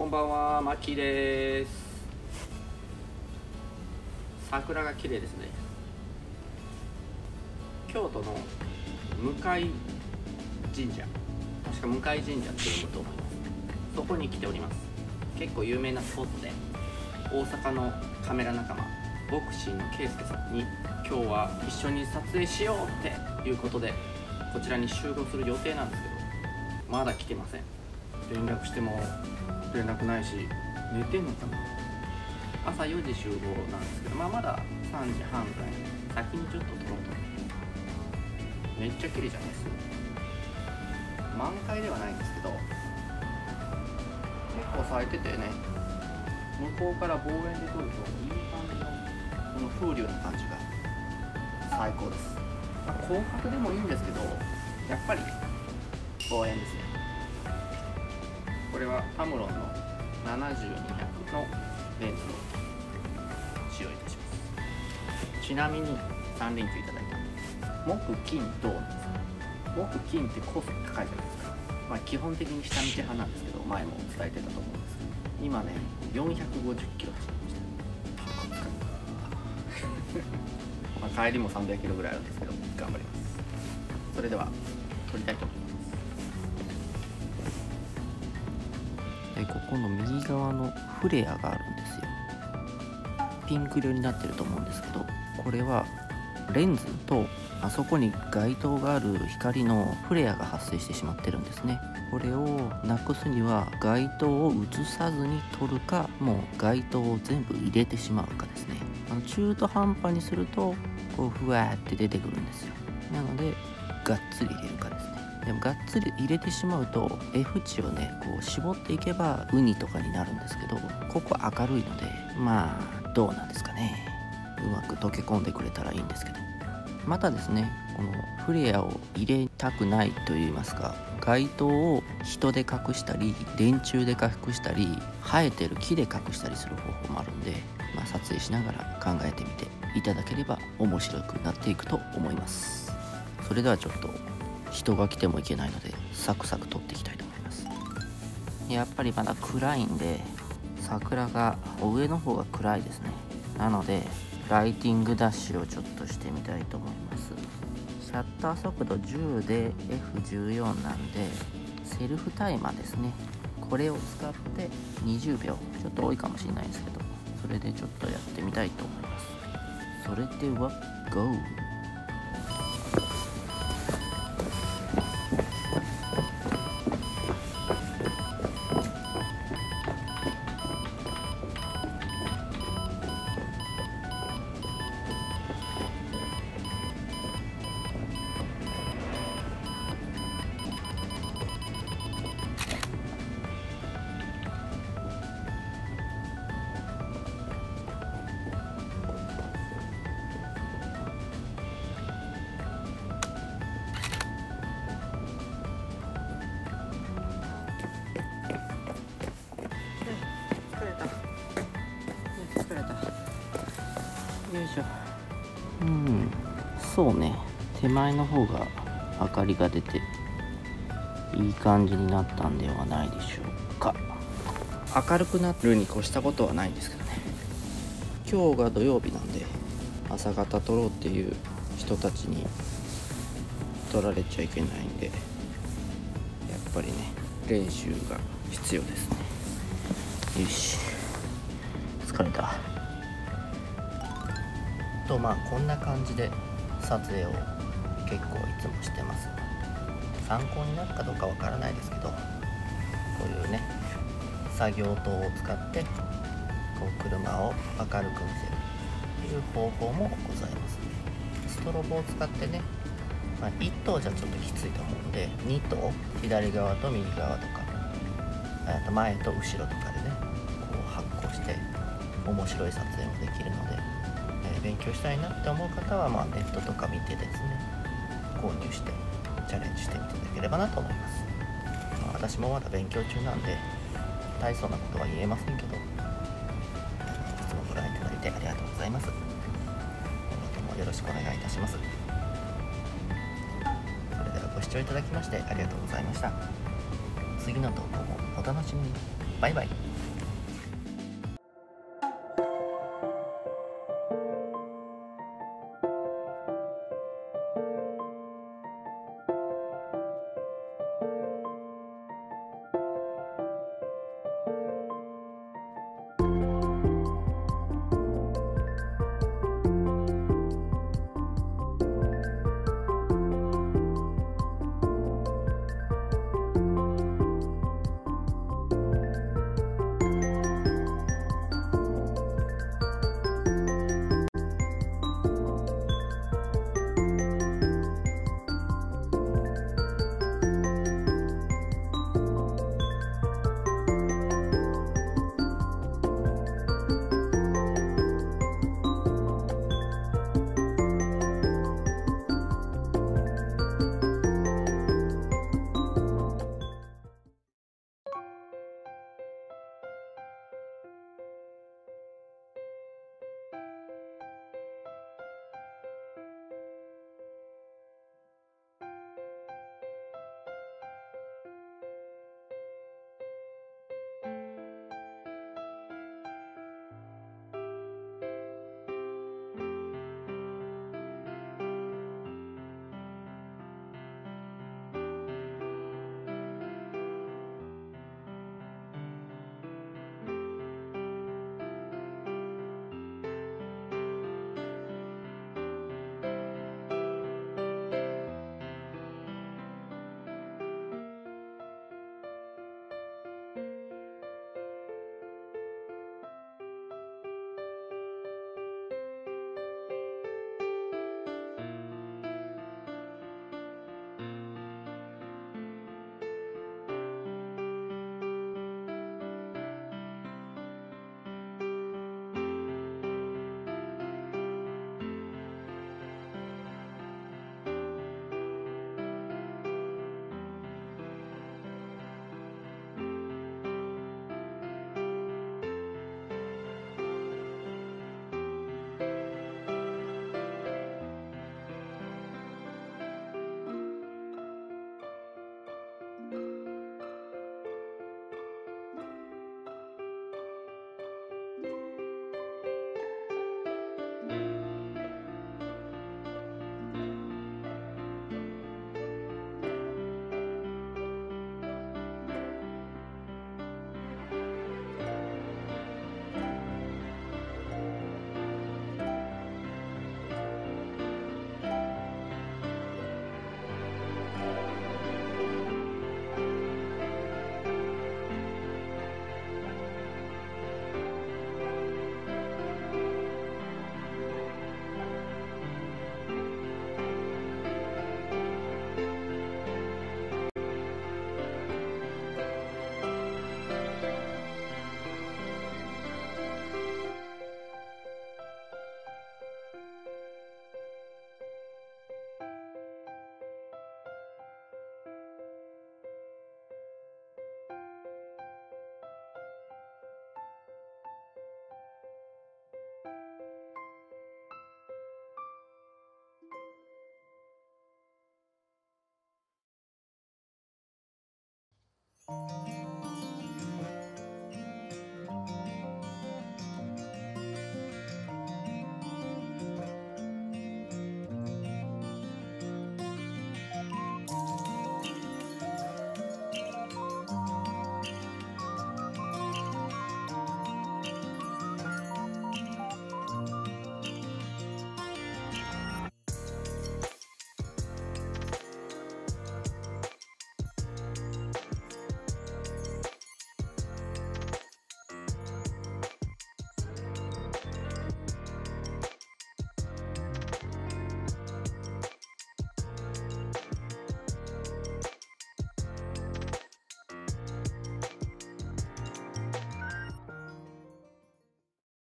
こんばんは、マキです。桜が綺麗ですね。京都の向井神社、確か向井神社って読むと思います。そこに来ております。結構有名なスポットで、大阪のカメラ仲間、ボクシーの圭介さんに今日は一緒に撮影しようっていうことで、こちらに集合する予定なんですけど、まだ来てません。連絡しても連絡ないし寝てんのかな？朝4時集合なんですけど、まあ、まだ3時半ぐらい。先にちょっと撮ろうとめっちゃ綺麗じゃないです満開ではないんですけど結構咲いててね。向こうから望遠で撮るといい感じのこの風流な感じが。最高です、まあ、広角でもいいんですけどやっぱり望遠ですね。はタムロンの70200のレンズを使用いたしますちなみに3連休いただいた木金土なんです木金ってコスト高いじゃないですか？まあ基本的に下道派なんですけど前も伝えてたと思うんです。けど今ね450キロ走りましたまあ帰りも300キロぐらいあるんですけど頑張ります。それでは撮りたいと思います。でここの右側のフレアがあるんですよ。ピンク色になってると思うんですけどこれはレンズとあそこに街灯がある光のフレアが発生してしまってるんですね。これをなくすには街灯を映さずに撮るかもう街灯を全部入れてしまうかですね。あの中途半端にするとこうふわーって出てくるんですよ。なのでがっつり入れるかです。でもがっつり入れてしまうと F 値をねこう絞っていけばウニとかになるんですけどここ明るいのでまあどうなんですかね。うまく溶け込んでくれたらいいんですけど。またですねこのフレアを入れたくないといいますか街灯を人で隠したり電柱で隠したり生えてる木で隠したりする方法もあるんで、まあ、撮影しながら考えてみていただければ面白くなっていくと思います。それではちょっと人が来てもいけないのでサクサク撮っていきたいと思います。やっぱりまだ暗いんで桜が上の方が暗いですね。なのでライティングダッシュをちょっとしてみたいと思います。シャッター速度10で F14 なんでセルフタイマーですね。これを使って20秒。ちょっと多いかもしれないですけどそれでちょっとやってみたいと思います。それでは GO! うん。そうね。手前の方が明かりが出ていい感じになったんではないでしょうか。明るくなるに越したことはないんですけどね。今日が土曜日なんで朝方撮ろうっていう人たちに撮られちゃいけないんでやっぱりね練習が必要ですね。よし。疲れた。とまあこんな感じで撮影を結構いつもしてます。参考になるかどうかわからないですけどこういうね作業灯を使ってこう車を明るく見せるっていう方法もございます。ストロボを使ってね、まあ、1頭じゃちょっときついと思うので2頭左側と右側とかあと前と後ろとかでねこう発光して面白い撮影もできるので、勉強したいなって思う方は、まあ、ネットとか見てですね購入してチャレンジしてみていただければなと思います、まあ私もまだ勉強中なんで大層なことは言えませんけどいつもご覧いただいてありがとうございます。今後ともよろしくお願いいたします。それではご視聴いただきましてありがとうございました。次の投稿もお楽しみにバイバイ